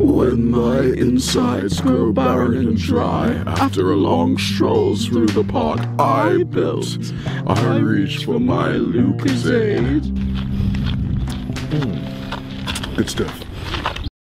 When my insides grow barren and dry after a long stroll through the park I built, I reach for my Lucozade. Good stuff.